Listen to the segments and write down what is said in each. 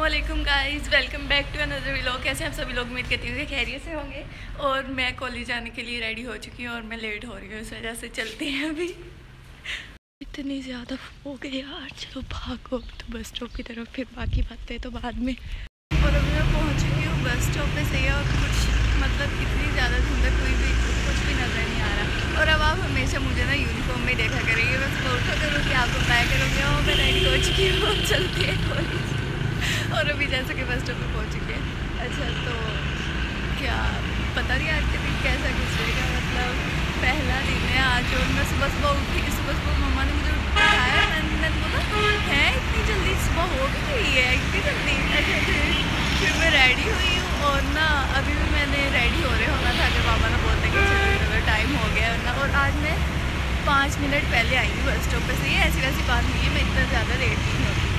Aslam guys welcome back to another vlog कैसे हम सभी लोग? उम्मीद करती हूँ कि खैरियत से होंगे। और मैं कॉलेज जाने के लिए रेडी हो चुकी हूँ और मैं लेट हो रही हूँ, इस वजह से चलते हैं अभी। इतनी ज़्यादा हो गई यार। चलो भागो तो बस स्टॉप की तरफ़, फिर बाकी बातें तो बाद में। और अभी मैं पहुँच चुकी हूँ बस स्टॉप पे सही है और कुछ मतलब इतनी ज़्यादा धुंधक कोई भी, कुछ भी नज़र नहीं आ रहा। और अब आप हमेशा मुझे ना यूनिफॉर्म में देखा करेंगे। बस सुबह उठा करूँगी आपको बाय करूँगी और मैं रेडी हो चुकी हूँ। चलती है कॉलेज और अभी जैसे कि बस स्टॉप पे पहुँच चुके हैं। अच्छा तो क्या पता नहीं आज के दिन कैसा गुजरेगा मतलब पहला दिन है आज और मैं सुबह सुबह उठी, सुबह सुबह मम्मा ने मुझे उठाया, मैंने बोला, है, इतनी जल्दी सुबह हो भी गई है, इतनी जल्दी? फिर फिर मैं रेडी हुई हूँ। और ना, अभी भी मैंने रेडी हो रहे होना था, अगर पापा ने बोलते कि चलो टाइम हो गया ना, और आज मैं पाँच मिनट पहले आई हूँ बस स्टॉप पर से ये ऐसी वैसी बात नहीं है, मैं इतना ज़्यादा लेट नहीं होती।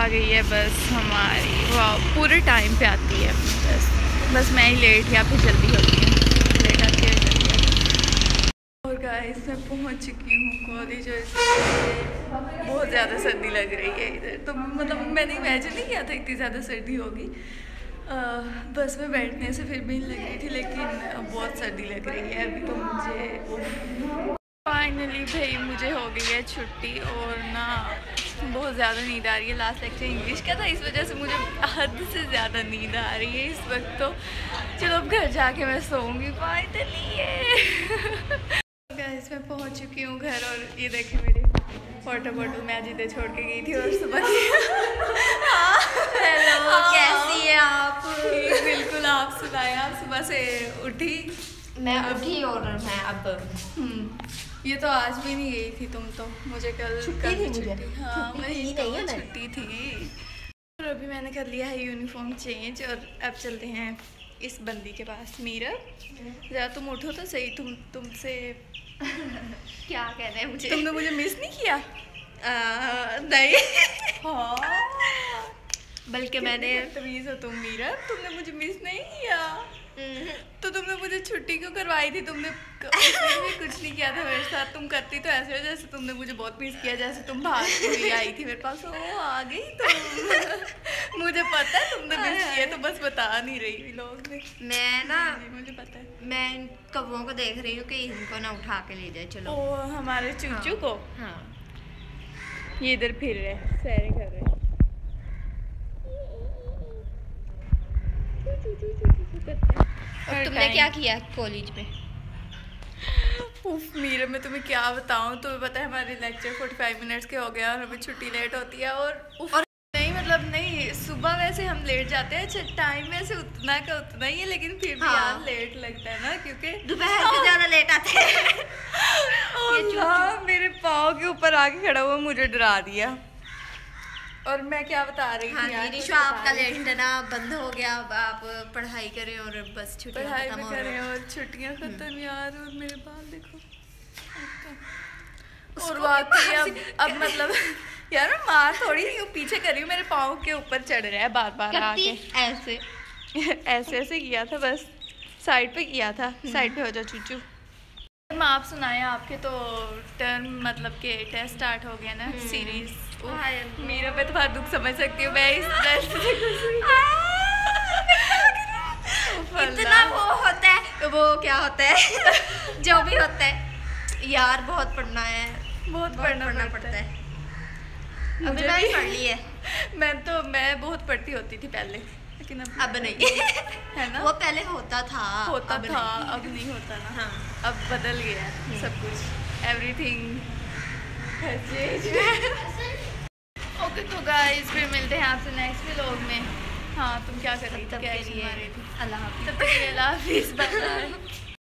आ गई है, बस हमारी वाह पूरे टाइम पे आती है, बस। बस मैं ही लेट या फिर जल्दी होती हूँ। लेट आती है, जल्दी और गाइस मैं पहुँच चुकी हूँ कॉलेज और बहुत ज़्यादा सर्दी लग रही है इधर। तो मतलब मैंने इमेजिन नहीं किया था इतनी ज़्यादा सर्दी होगी। बस में बैठने से फिर भी लग रही थी, लेकिन बहुत सर्दी लग रही है, अभी तो मुझे फाइनली भाई मुझे हो गई है छुट्टी और ना बहुत ज़्यादा नींद आ रही है लास्ट लेक्चर इंग्लिश का था इस वजह से मुझे हद से ज़्यादा नींद आ रही है इस वक्त तो। चलो अब घर जाके मैं सोऊँगी। फाइनली गैस मैं पहुँच चुकी हूँ घर और ये देखे मेरी वाटर बॉटल मैं अजीते छोड़ के गई थी और सुबह हेलो हाँ। कैसी है आप? बिल्कुल आप सुनाए। आप सुबह से उठी। मैं उठी और मैं अब हम्म, ये तो आज भी नहीं गई थी तुम तो। मुझे कल छुट्टी थी मुझे। छुट्टी। हाँ तो नहीं है छुट्टी थी। और अभी मैंने कर लिया है यूनिफॉर्म चेंज और अब चलते हैं इस बंदी के पास मीरा। जरा तुम उठो तो सही तुम तुमसे क्या कह रहे हैं मुझे? तुमने मुझे मिस नहीं किया? आ, नहीं। हाँ। बल्कि मैंने तमीज हो तुम मीरा। तुमने मुझे मिस नहीं किया। तो तुमने मुझे छुट्टी क्यों करवाई थी? तुमने भी कुछ नहीं किया था मेरे साथ। तुम करती तो ऐसे हो जैसे तुमने मुझे बहुत मिस किया जैसे तुम भागती हुई आई थी मेरे पास। ओ आ गई तुम। मुझे पता है तुमने मिस किया तो बस बता नहीं रही लोग। मैं ना जी, मुझे पता है। मैं इन कौवों को देख रही हूँ कि इनको ना उठा के ले जाए चलो। ओ हमारे चूचू को? हाँ। ये इधर फिर रहे सैरे कर रहे। और तुमने क्या किया कॉलेज में? उफ मीरे मैं तुम्हें क्या बताऊँ? तुम्हें पता है हमारे लेक्चर 45 मिनट्स के हो गए और हमें छुट्टी लेट होती है और उफ, और- नहीं मतलब नहीं सुबह वैसे हम लेट जाते हैं अच्छा टाइम वैसे उतना का उतना ही है लेकिन फिर भी हाँ। यार लेट लगता है ना क्योंकि दोपहर में ज़्यादा लेट आते हैं। मेरे पाँव के ऊपर आके खड़ा हुआ मुझे डरा दिया। और मैं क्या बता रही हाँ थी निशा बता आपका। लेट ना बंद हो गया अब आप पढ़ाई करें और बस छुट्टियाँ पढ़ाई खत्म हो करें रही और छुट्टियाँ खत्म यार और मेरे बाल देखो। और उसको वाकई अब अब मतलब यार मैं मार थोड़ी नहीं हूँ पीछे कर रही हूँ मेरे पाँव के ऊपर चढ़ रहा है बार बार आके। ऐसे। ऐसे ऐसे किया था बस साइड पे किया था साइड पे हो जा चूचू। हम आप सुनाए आपके तो टर्म मतलब के टेस्ट स्टार्ट हो गया ना हम्म। सीरीज़ अल्लाह। मेरा मैं तुम्हारा दुख समझ सकती हूँ मैं इस इतना वो होता है वो क्या होता है? जो भी होता है। यार बहुत पढ़ना है। बहुत बहुत पढ़ना पड़ता है। अभी मैंने भी। पढ़ ली है। मैं तो मैं बहुत पढ़ती होती थी पहले लेकिन अब अब नहीं। है ना? वो पहले होता था होता अब था नहीं। अब नहीं होता ना। हाँ। अब बदल गया है सब कुछ। एवरीथिंग ओके तो गाइस फिर मिलते हैं आपसे नेक्स्ट व्लॉग में। हाँ तुम क्या कर रही थी तब क्या रही है अल्लाह हाफिज़। तब तक अल्लाह हाफिज़ बाय